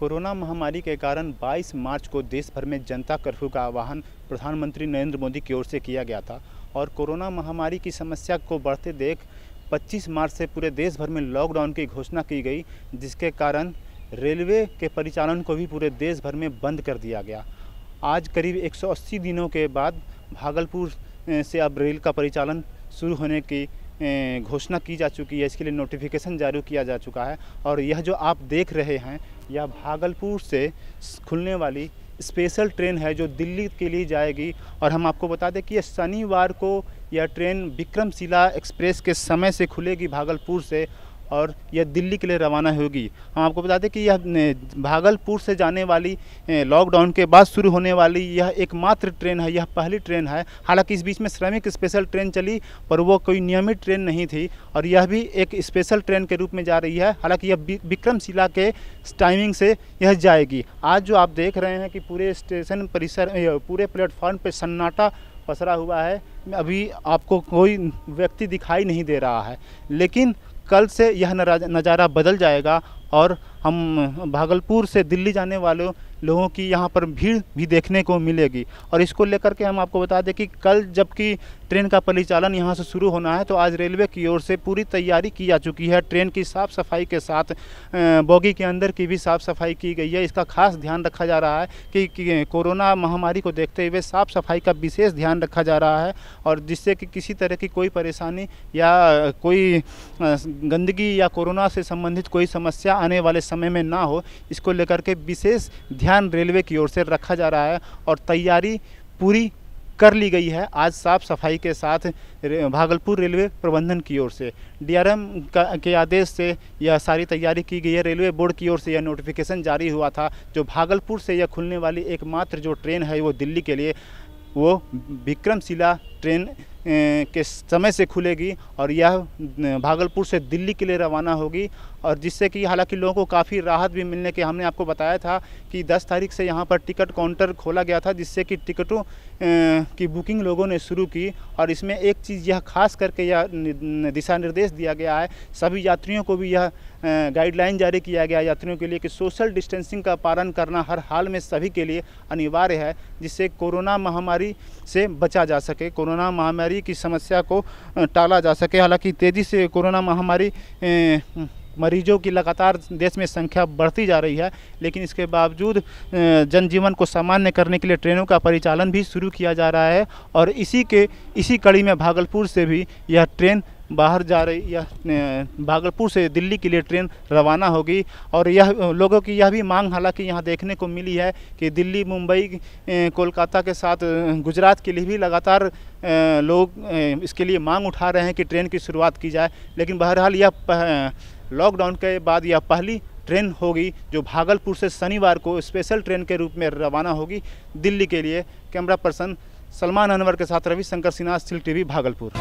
Corona महामारी के कारण 22 मार्च को देश भर में जनता कर्फ्यू का आह्वान प्रधानमंत्री नरेंद्र मोदी की ओर से किया गया था और कोरोना महामारी की समस्या को बढ़ते देख 25 मार्च से पूरे देश भर में लॉकडाउन की घोषणा की गई, जिसके कारण रेलवे के परिचालन को भी पूरे देश भर में बंद कर दिया गया। आज करीब 180 दिनों के बाद भागलपुर से अब रेल का परिचालन शुरू होने की घोषणा की जा चुकी है, इसके लिए नोटिफिकेशन जारी किया जा चुका है। और यह जो आप देख रहे हैं, यह भागलपुर से खुलने वाली स्पेशल ट्रेन है जो दिल्ली के लिए जाएगी। और हम आपको बता दें कि यह शनिवार को यह ट्रेन विक्रमशिला एक्सप्रेस के समय से खुलेगी भागलपुर से। और यह दिल्ली के लिए रवाना होगी। हम आपको बता दें कि यह भागलपुर से जाने वाली लॉकडाउन के बाद शुरू होने वाली यह एकमात्र ट्रेन है, यह पहली ट्रेन है। हालाँकि इस बीच में श्रमिक स्पेशल ट्रेन चली, पर वो कोई नियमित ट्रेन नहीं थी और यह भी एक स्पेशल ट्रेन के रूप में जा रही है। हालाँकि यह विक्रमशिला के टाइमिंग से यह जाएगी। आज जो आप देख रहे हैं कि पूरे स्टेशन परिसर पूरे प्लेटफॉर्म पर सन्नाटा पसरा हुआ है। अभी आपको कोई व्यक्ति दिखाई नहीं दे रहा है। लेकिन कल से यह नज़ारा बदल जाएगा और हम भागलपुर से दिल्ली जाने वालों लोगों की यहाँ पर भीड़ भी देखने को मिलेगी। और इसको लेकर के हम आपको बता दें कि कल जबकि ट्रेन का परिचालन यहाँ से शुरू होना है तो आज रेलवे की ओर से पूरी तैयारी की जा चुकी है। ट्रेन की साफ़ सफ़ाई के साथ बोगी के अंदर की भी साफ़ सफ़ाई की गई है। इसका खास ध्यान रखा जा रहा है कि, कि कोरोना महामारी को देखते हुए साफ़ सफ़ाई का विशेष ध्यान रखा जा रहा है और जिससे कि किसी तरह की कोई परेशानी या कोई गंदगी या कोरोना से संबंधित कोई समस्या आने वाले समय में ना हो इसको लेकर के विशेष ध्यान रेलवे की ओर से रखा जा रहा है और तैयारी पूरी कर ली गई है आज साफ़ सफ़ाई के साथ भागलपुर रेलवे प्रबंधन की ओर से। डीआरएम के आदेश से यह सारी तैयारी की गई है। रेलवे बोर्ड की ओर से यह नोटिफिकेशन जारी हुआ था, जो भागलपुर से यह खुलने वाली एकमात्र जो ट्रेन है, वो दिल्ली के लिए, वो विक्रमशिला ट्रेन के समय से खुलेगी और यह भागलपुर से दिल्ली के लिए रवाना होगी और जिससे कि हालाँकि लोगों को काफ़ी राहत भी मिलने के हमने आपको बताया था कि 10 तारीख से यहाँ पर टिकट काउंटर खोला गया था, जिससे कि टिकटों की बुकिंग लोगों ने शुरू की और इसमें एक चीज़ यह खास करके यह दिशा निर्देश दिया गया है, सभी यात्रियों को भी यह गाइडलाइन जारी किया गया यात्रियों के लिए कि सोशल डिस्टेंसिंग का पालन करना हर हाल में सभी के लिए अनिवार्य है, जिससे कोरोना महामारी से बचा जा सके, कोरोना महामारी की समस्या को टाला जा सके। हालाँकि तेज़ी से कोरोना महामारी मरीजों की लगातार देश में संख्या बढ़ती जा रही है, लेकिन इसके बावजूद जनजीवन को सामान्य करने के लिए ट्रेनों का परिचालन भी शुरू किया जा रहा है और इसी के, इसी कड़ी में भागलपुर से भी यह ट्रेन बाहर जा रही, यह भागलपुर से दिल्ली के लिए ट्रेन रवाना होगी और यह, लोगों की यह भी मांग हालाँकि यहाँ देखने को मिली है कि दिल्ली, मुंबई कोलकाता के साथ गुजरात के लिए भी लगातार लोग इसके लिए मांग उठा रहे हैं कि ट्रेन की शुरुआत की जाए, लेकिन बहरहाल यह लॉकडाउन के बाद यह पहली ट्रेन होगी, जो भागलपुर से शनिवार को स्पेशल ट्रेन के रूप में रवाना होगी। दिल्ली के लिए कैमरा पर्सन सलमान अनवर के साथ रविशंकर सिन्हा सिल टीवी, भागलपुर।